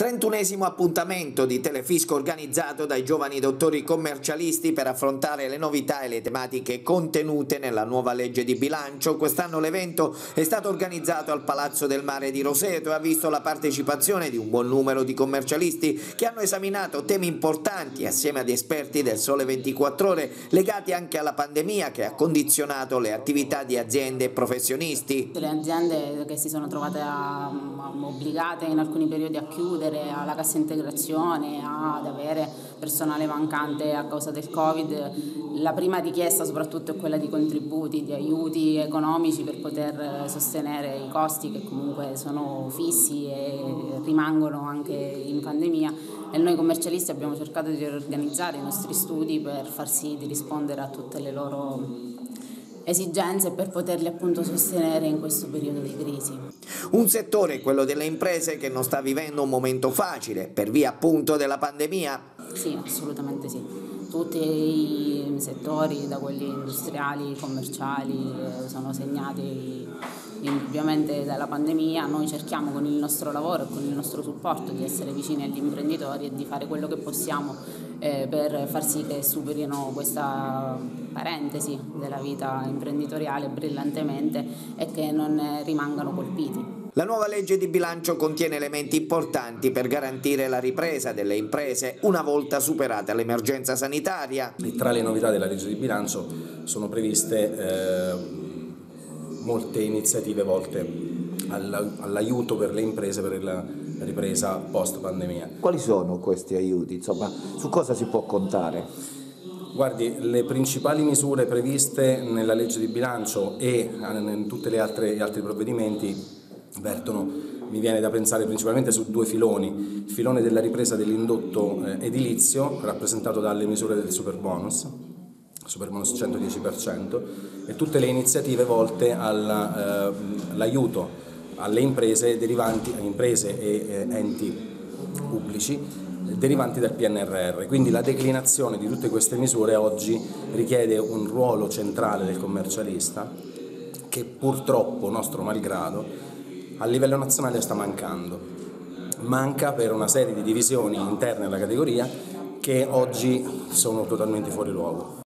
31esimo appuntamento di Telefisco organizzato dai giovani dottori commercialisti per affrontare le novità e le tematiche contenute nella nuova legge di bilancio. Quest'anno l'evento è stato organizzato al Palazzo del Mare di Roseto e ha visto la partecipazione di un buon numero di commercialisti che hanno esaminato temi importanti assieme ad esperti del Sole 24 Ore legati anche alla pandemia che ha condizionato le attività di aziende e professionisti. Le aziende che si sono trovate a, obbligate in alcuni periodi a chiudere accedere alla cassa integrazione, ad avere personale mancante a causa del Covid, la prima richiesta soprattutto è quella di contributi, di aiuti economici per poter sostenere i costi che comunque sono fissi e rimangono anche in pandemia. E noi commercialisti abbiamo cercato di riorganizzare i nostri studi per far sì di rispondere a tutte le loro esigenze per poterli appunto sostenere in questo periodo di crisi. Un settore, quello delle imprese, che non sta vivendo un momento facile per via appunto della pandemia? Sì, assolutamente sì. Tutti i settori, da quelli industriali, commerciali, eh, sono segnati indubbiamente dalla pandemia, noi cerchiamo con il nostro lavoro e con il nostro supporto di essere vicini agli imprenditori e di fare quello che possiamo eh, per far sì che superino questa parentesi della vita imprenditoriale brillantemente e che non rimangano colpiti. La nuova legge di bilancio contiene elementi importanti per garantire la ripresa delle imprese una volta superata l'emergenza sanitaria. E tra le novità della legge di bilancio sono previste eh, molte iniziative volte all'aiuto per le imprese per la ripresa post pandemia. Quali sono questi aiuti? Insomma, su cosa si può contare? Guardi, le principali misure previste nella legge di bilancio e in tutti gli altri provvedimenti vertono, mi viene da pensare principalmente su due filoni, il filone della ripresa dell'indotto eh, edilizio rappresentato dalle misure del super bonus, super bonus 110% e tutte le iniziative volte all'aiuto eh, alle imprese, derivanti, imprese e eh, enti pubblici derivanti dal PNRR. Quindi la declinazione di tutte queste misure oggi richiede un ruolo centrale del commercialista che purtroppo, nostro malgrado, a livello nazionale sta mancando. Manca per una serie di divisioni interne alla categoria che oggi sono totalmente fuori luogo.